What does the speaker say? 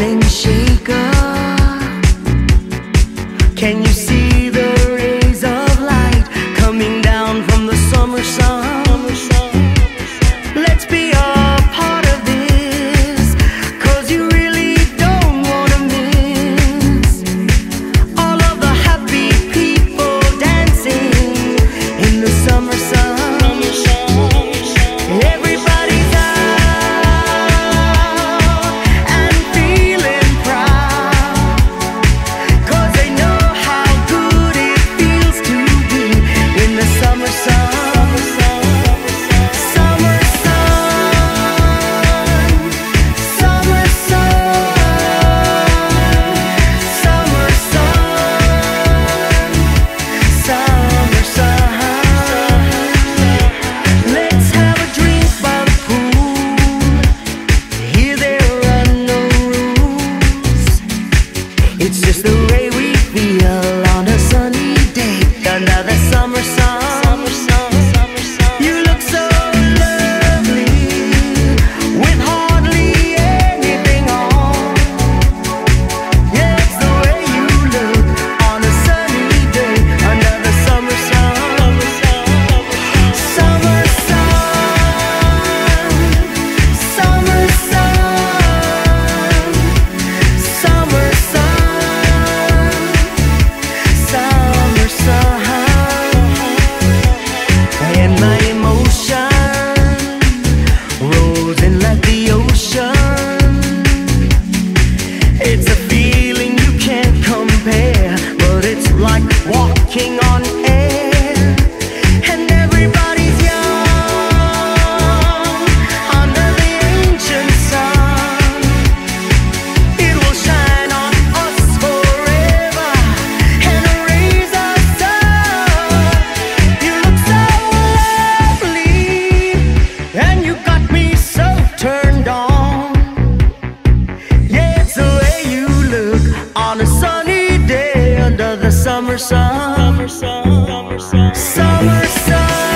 morning she It's just the way we feel on a sunny day. Another summer song. to be summer sun, summer sun, summer sun.